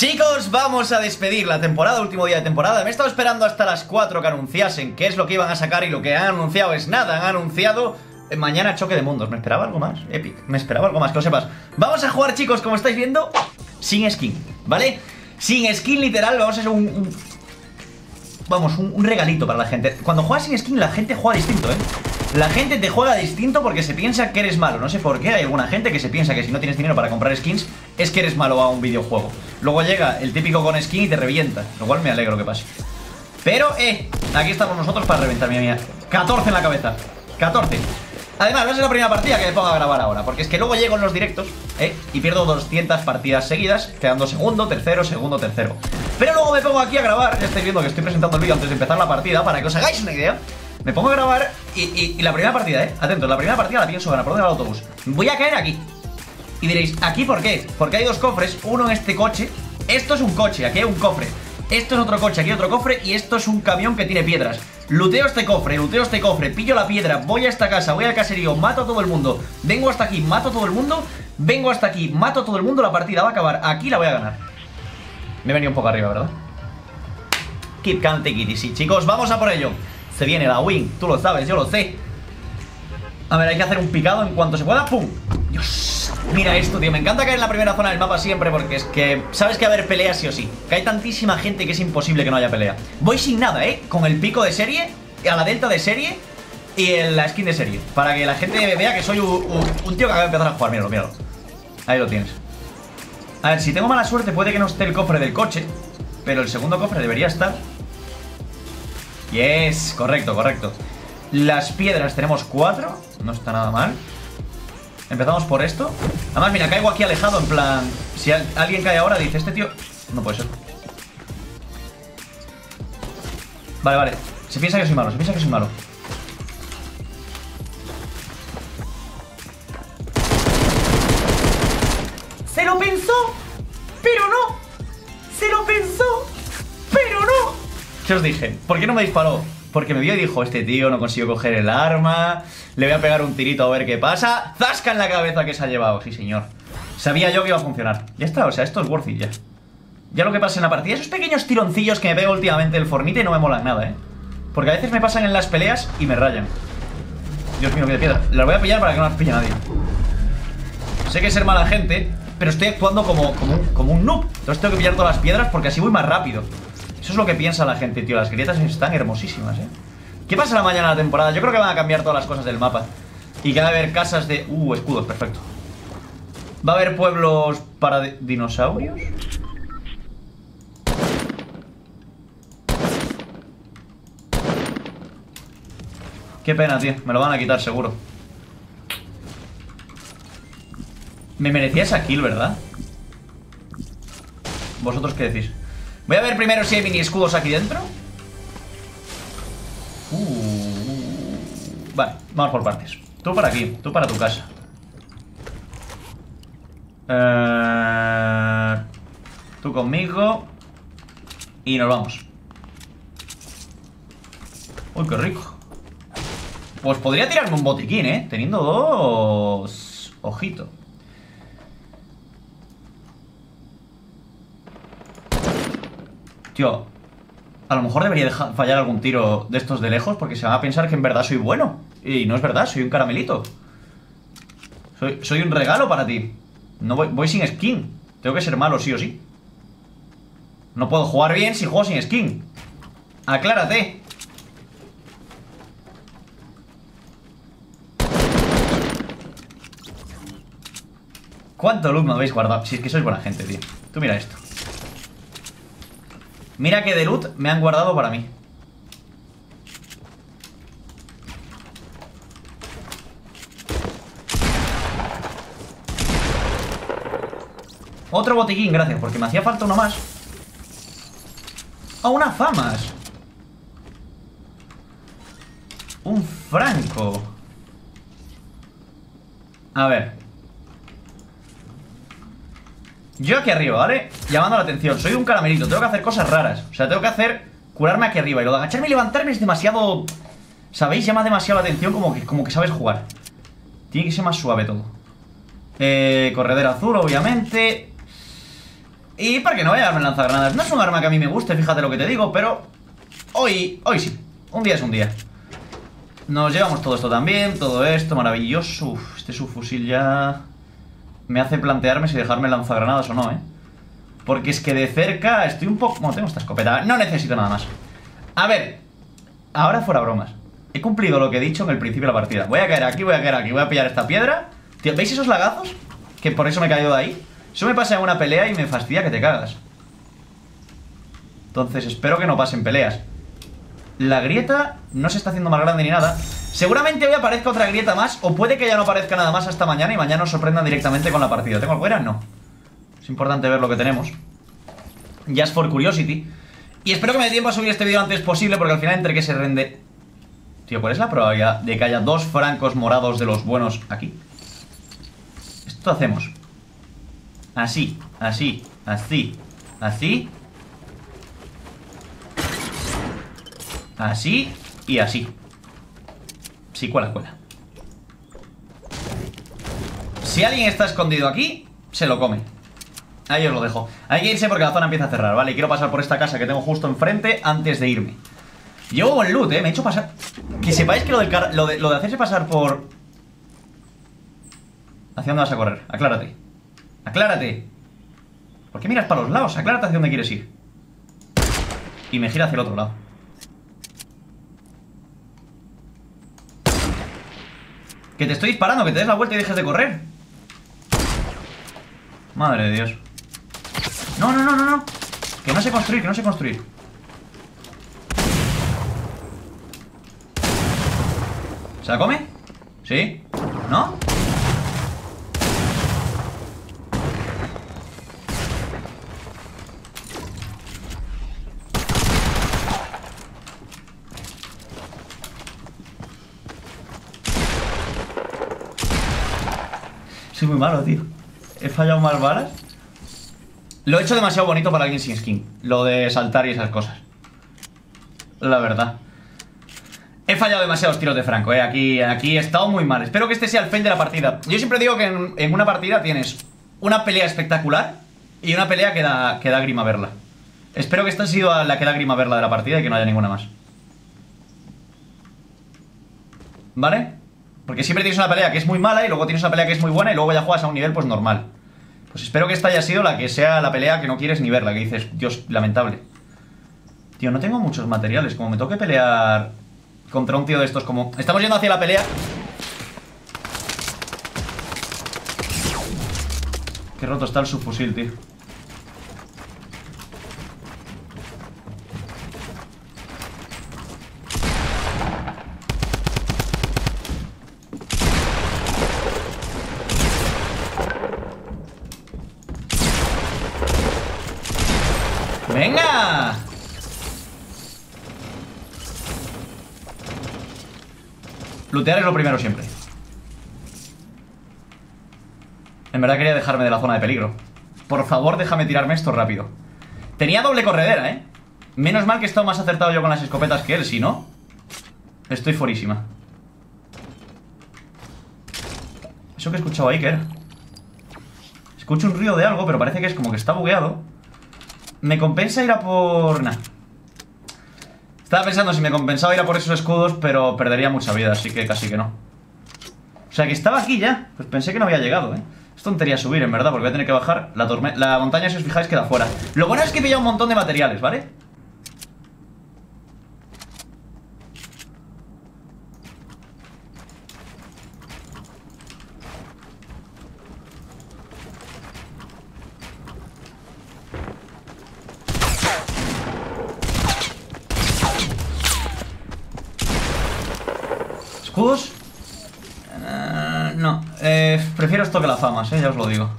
Chicos, vamos a despedir la temporada, último día de temporada. Me he estado esperando hasta las 4 que anunciasen qué es lo que iban a sacar y lo que han anunciado es nada. Han anunciado eh, mañana choque de mundos. Me esperaba algo más, Epic. Me esperaba algo más, que lo sepas. Vamos a jugar, chicos, como estáis viendo, sin skin, ¿vale? Sin skin literal, vamos a hacer un... vamos, un, un regalito para la gente. Cuando juegas sin skin, la gente juega distinto, ¿eh? La gente te juega distinto porque se piensa que eres malo. No sé por qué hay alguna gente que se piensa que si no tienes dinero para comprar skins es que eres malo a un videojuego. Luego llega el típico con skin y te revienta. Lo cual me alegro que pase. Pero, eh, aquí estamos nosotros para reventar, mía mía. 14 en la cabeza. 14. Además, no es la primera partida que me pongo a grabar ahora, porque es que luego llego en los directos, ¿eh? Y pierdo 200 partidas seguidas, quedando segundo, tercero, segundo, tercero. Pero luego me pongo aquí a grabar, ya estáis viendo que estoy presentando el vídeo antes de empezar la partida, para que os hagáis una idea. Me pongo a grabar y, la primera partida, ¿eh? Atentos, la primera partida la pienso ganar, ¿por dónde va el autobús? Voy a caer aquí. Y diréis, ¿aquí por qué? Porque hay dos cofres, uno en este coche. Esto es un coche, aquí hay un cofre. Esto es otro coche, aquí hay otro cofre. Y esto es un camión que tiene piedras. Luteo este cofre, luteo este cofre, pillo la piedra, voy a esta casa, voy al caserío, mato a todo el mundo. Vengo hasta aquí, mato a todo el mundo. Vengo hasta aquí, mato a todo el mundo. La partida va a acabar, aquí la voy a ganar. Me he venido un poco arriba, ¿verdad? Keep take it easy. Chicos, vamos a por ello. Se viene la win, tú lo sabes, yo lo sé. A ver, hay que hacer un picado en cuanto se pueda. ¡Pum! Dios, mira esto, tío. Me encanta caer en la primera zona del mapa siempre porque es que sabes que va a haber pelea sí o sí. Que hay tantísima gente que es imposible que no haya pelea. Voy sin nada, ¿eh? Con el pico de serie, a la delta de serie y en la skin de serie. Para que la gente vea que soy un, un- tío que acaba de empezar a jugar. Míralo, míralo. Ahí lo tienes. A ver, si tengo mala suerte puede que no esté el cofre del coche. Pero el segundo cofre debería estar. Yes, correcto, correcto. Las piedras tenemos cuatro. No está nada mal. Empezamos por esto. Además, mira, caigo aquí alejado, en plan. Si al- alguien cae ahora, dice, este tío. No puede ser. Vale, vale. Se piensa que soy malo, se piensa que soy malo. ¡Se lo pensó! ¡Pero no! ¡Se lo pensó! ¿Qué os dije? ¿Por qué no me disparó? Porque me vio y dijo, este tío no consigo coger el arma, le voy a pegar un tirito a ver qué pasa. ¡Zasca en la cabeza que se ha llevado! Sí, señor. Sabía yo que iba a funcionar. Ya está, o sea, esto es worth it ya. Ya lo que pasa en la partida, esos pequeños tironcillos que me pego últimamente el fornite no me molan nada, ¿eh? Porque a veces me pasan en las peleas y me rayan. Dios mío, qué de piedra. Las voy a pillar para que no las pille nadie. Sé que es ser mala gente, pero estoy actuando como, como, como un noob. Entonces tengo que pillar todas las piedras porque así voy más rápido. Eso es lo que piensa la gente, tío. Las grietas están hermosísimas, ¿eh? ¿Qué pasará mañana la temporada? Yo creo que van a cambiar todas las cosas del mapa. Y que va a haber casas de... Uh, escudos, perfecto. ¿Va a haber pueblos para di- dinosaurios? Qué pena, tío. Me lo van a quitar, seguro. Me merecía esa kill, ¿verdad? ¿Vosotros qué decís? Voy a ver primero si hay mini escudos aquí dentro. Uh, vale, vamos por partes. Tú para aquí, tú para tu casa. Eh, tú conmigo. Y nos vamos. Uy, qué rico. Pues podría tirarme un botiquín, ¿eh? Teniendo dos... Ojito. A lo mejor debería dejar fallar algún tiro de estos de lejos porque se van a pensar que en verdad soy bueno. Y no es verdad, soy un caramelito. Soy, un regalo para ti. No voy, voy sin skin. Tengo que ser malo sí o sí. No puedo jugar bien si juego sin skin. Aclárate. ¿Cuánto loot me habéis guardado? Si es que sois buena gente, tío. Tú mira esto. Mira que de loot me han guardado para mí. Otro botiquín, gracias, porque me hacía falta uno más. ¡Ah, unas famas! Un franco. A ver. Yo aquí arriba, ¿vale? Llamando la atención. Soy un caramelito, tengo que hacer cosas raras. O sea, tengo que hacer curarme aquí arriba. Y lo de agacharme y levantarme es demasiado... ¿Sabéis? Llama demasiado la atención como que, como que sabes jugar. Tiene que ser más suave todo. Eh, corredera azul, obviamente. Y para que no vaya a darme lanzagranadas. No es un arma que a mí me guste, fíjate lo que te digo, pero... Hoy, hoy sí. Un día es un día. Nos llevamos todo esto también, todo esto, maravilloso. Uf, este subfusil ya... Me hace plantearme si dejarme lanzagranadas o no, ¿eh? Porque es que de cerca estoy un poco... Bueno, tengo esta escopeta. No necesito nada más. A ver. Ahora fuera bromas. He cumplido lo que he dicho en el principio de la partida. Voy a caer aquí, voy a caer aquí, voy a pillar esta piedra. ¿veis esos lagazos? Que por eso me he caído de ahí. Eso me pasa en una pelea y me fastidia que te cagas. Entonces espero que no pasen peleas. La grieta no se está haciendo más grande ni nada. Seguramente hoy aparezca otra grieta más, o puede que ya no aparezca nada más hasta mañana y mañana nos sorprendan directamente con la partida. ¿Tengo algo No. Es importante ver lo que tenemos. Just for curiosity. Y espero que me dé tiempo a subir este vídeo antes posible, porque al final entre que se rende... Tío, ¿cuál es la probabilidad de que haya dos francos morados de los buenos aquí? Esto hacemos. Así, así, así, así. Así y así. Sí, cuela, cuela. Si alguien está escondido aquí, se lo come. Ahí os lo dejo. Hay que irse porque la zona empieza a cerrar, ¿vale? quiero pasar por esta casa que tengo justo enfrente antes de irme. Llevo buen loot, ¿eh? Me he hecho pasar... Que sepáis que lo, del lo, de, lo de hacerse pasar por... ¿Hacia dónde vas a correr? Aclárate. Aclárate. ¿Por qué miras para los lados? Aclárate hacia dónde quieres ir. Y me gira hacia el otro lado. Que te estoy disparando, que te des la vuelta y dejes de correr. Madre de Dios. No, no, no, no, no. Que no sé construir, que no sé construir. ¿Se la come? ¿Sí? ¿No? Malo, tío. He fallado más balas. Lo he hecho demasiado bonito para alguien sin skin. Lo de saltar y esas cosas. La verdad. He fallado demasiados tiros de Franco, eh. Aquí, aquí he estado muy mal. Espero que este sea el fail de la partida. Yo siempre digo que en, una partida tienes una pelea espectacular y una pelea que da, que da grima verla. Espero que esta ha sido la que da grima verla de la partida y que no haya ninguna más. ¿Vale? Porque siempre tienes una pelea que es muy mala y luego tienes una pelea que es muy buena y luego ya juegas a un nivel pues normal. Pues espero que esta haya sido la que sea la pelea que no quieres ni ver, la que dices, Dios, lamentable. Tío, no tengo muchos materiales, como me toque pelear contra un tío de estos, como... Estamos yendo hacia la pelea. Qué roto está el subfusil, tío. Lutear es lo primero siempre. En verdad quería dejarme de la zona de peligro. Por favor, déjame tirarme esto rápido. Tenía doble corredera, ¿eh? Menos mal que he estado más acertado yo con las escopetas que él, si no... Estoy forísima. ¿Eso que he escuchado ahí qué era? Escucho un ruido de algo, pero parece que es como que está bugueado. Me compensa ir a por... Nah. Estaba pensando si me compensaba ir a por esos escudos, pero perdería mucha vida, así que casi que no. O sea, que estaba aquí ya. Pues pensé que no había llegado, ¿eh? Es tontería subir, en verdad, porque voy a tener que bajar. La, la montaña, si os fijáis, queda fuera. Lo bueno es que he pillado un montón de materiales, ¿vale? ¿Escudos? Eh, no, eh, prefiero eh, ya os lo digo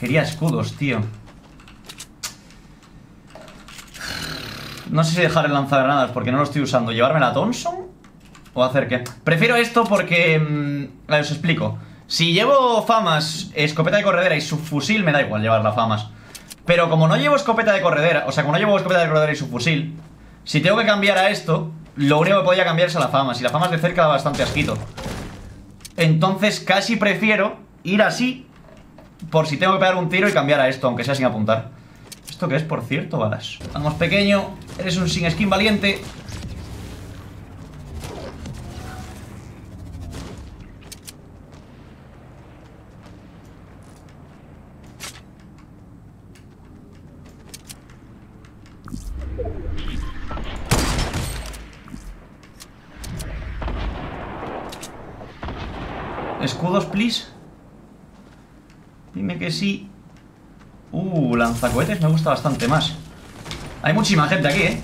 Quería escudos, tío No sé si dejar el lanzagranadas porque no lo estoy usando ¿Llevarme la Thompson? ¿O hacer qué? Prefiero esto porque... Mm, os explico Si llevo famas, escopeta de corredera y subfusil Me da igual llevar las famas Pero como no llevo escopeta de corredera O sea, como no llevo escopeta de corredera y subfusil Si tengo que cambiar a esto lo único que podía cambiar es a la fama. Si la fama es de cerca da bastante asquito. Entonces casi prefiero ir así por si tengo que pegar un tiro y cambiar a esto, aunque sea sin apuntar. ¿Esto qué es, por cierto? Balas. Vamos, pequeño. Eres un sin skin valiente. Escudos, Dime que sí. Uh, lanzacohetes me gusta bastante más. Hay muchísima gente aquí, ¿eh?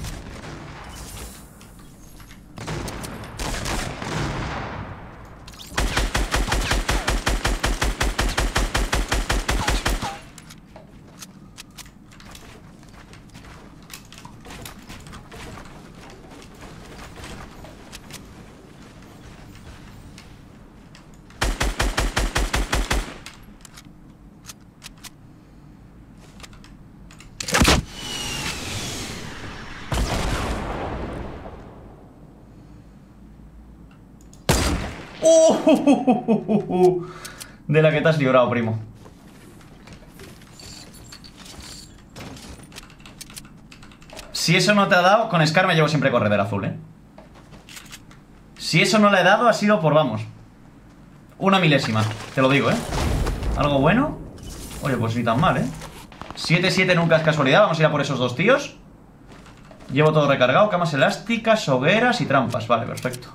De la que te has librado, primo. Si eso no te ha dado, con Scar me llevo siempre corredor azul, ¿eh? Si eso no le he dado, ha sido por, vamos Una milésima, te lo digo, ¿eh? ¿Algo bueno? Oye, pues ni tan mal, ¿eh? 7-7 nunca es casualidad, vamos a ir a por esos dos tíos Llevo todo recargado, camas elásticas, hogueras y trampas Vale, perfecto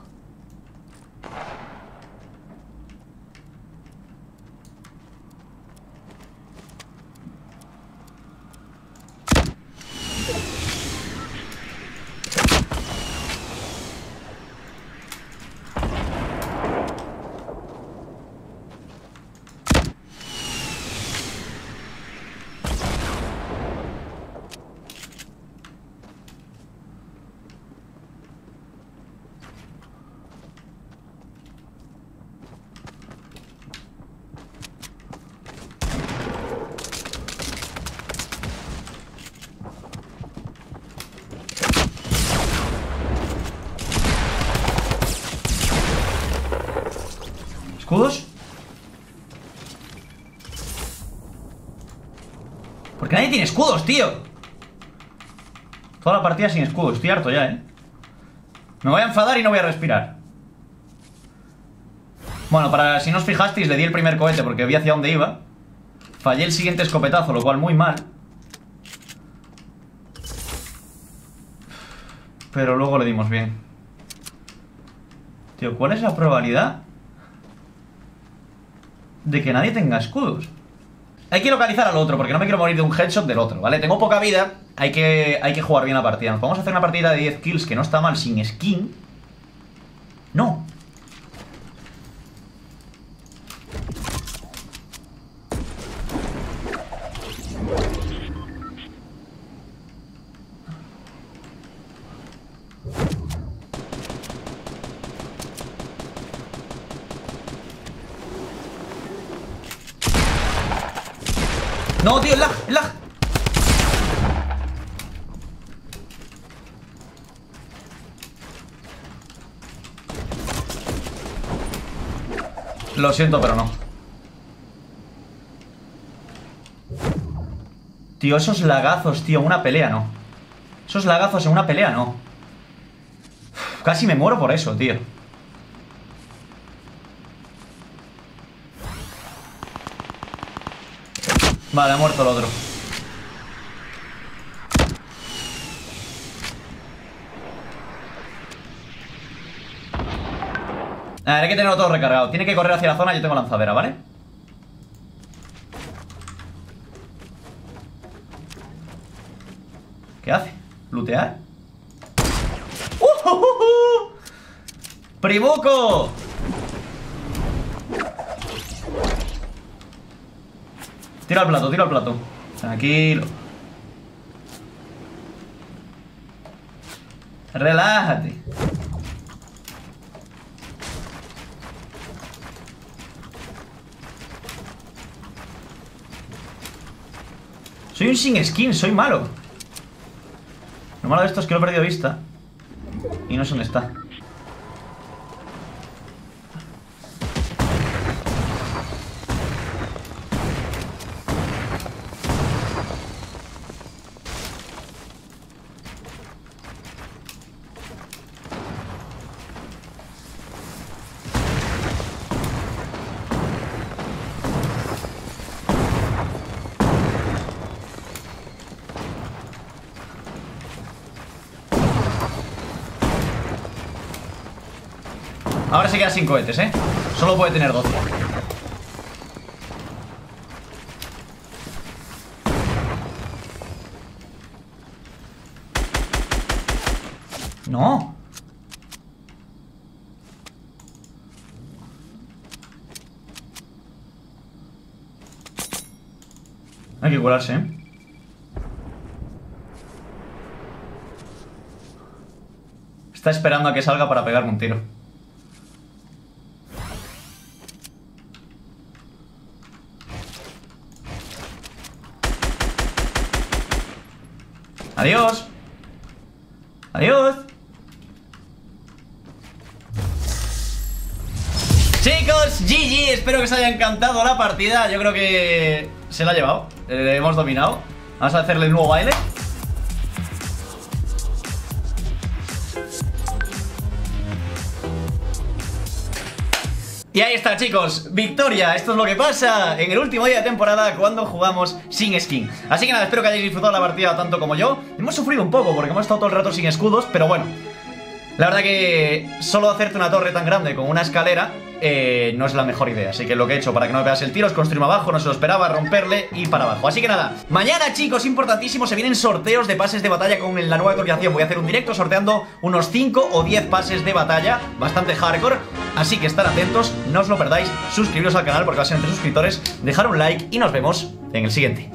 ¿Escudos? ¿Por qué nadie tiene escudos, tío? Toda la partida sin escudos, estoy harto ya, ¿eh? Me voy a enfadar y no voy a respirar Bueno, para si no os fijasteis, le di el primer cohete porque vi hacia dónde iba Fallé el siguiente escopetazo, lo cual muy mal Pero luego le dimos bien Tío, ¿cuál es la probabilidad de que nadie tenga escudos. Hay que localizar al otro, porque no me quiero morir de un headshot del otro, ¿vale? Tengo poca vida, hay que, hay que jugar bien la partida. Nos vamos a hacer una partida de 10 kills que no está mal sin skin. No, No, tío, lag, lag. Lo siento, pero no. Tío, esos lagazos, tío, una pelea, no. Esos lagazos en una pelea, no. casi me muero por eso, tío. Vale, ha muerto el otro. A ver, hay que tenerlo todo recargado. Tiene que correr hacia la zona, yo tengo lanzadera, ¿vale? ¿Qué hace? ¿Lutear? ¡Uh, uh, uh, ¡Pribuco! Tira al plato, tira al plato. Tranquilo. Relájate. Soy un sin skin, soy malo. Lo malo de esto es que lo he perdido vista. Y no sé dónde está. Ahora se queda sin cohetes, ¿eh? Solo puede tener 12 No Hay que curarse, ¿eh? Está esperando a que salga para pegarme un tiro. Adiós. Adiós. Chicos, GG, espero que os haya encantado la partida Yo creo que se la ha llevado eh, Hemos dominado Vamos a hacerle el nuevo baile Y ahí está chicos, victoria, esto es lo que pasa en el último día de temporada cuando jugamos sin skin. Así que nada, espero que hayáis disfrutado la partida tanto como yo. Hemos sufrido un poco porque hemos estado todo el rato sin escudos, pero bueno. La verdad que solo hacerte una torre tan grande con una escalera eh, no es la mejor idea. Así que lo que he hecho para que no me veas el tiro es construirme abajo, no se lo esperaba, romperle y para abajo. Así que nada, mañana chicos, importantísimo, se vienen sorteos de pases de batalla con la nueva actualización. Voy a hacer un directo sorteando unos 5 o 10 pases de batalla, bastante hardcore. Así que estar atentos, no os lo perdáis, suscribiros al canal porque va a ser entre suscriptores Dejar un like y nos vemos en el siguiente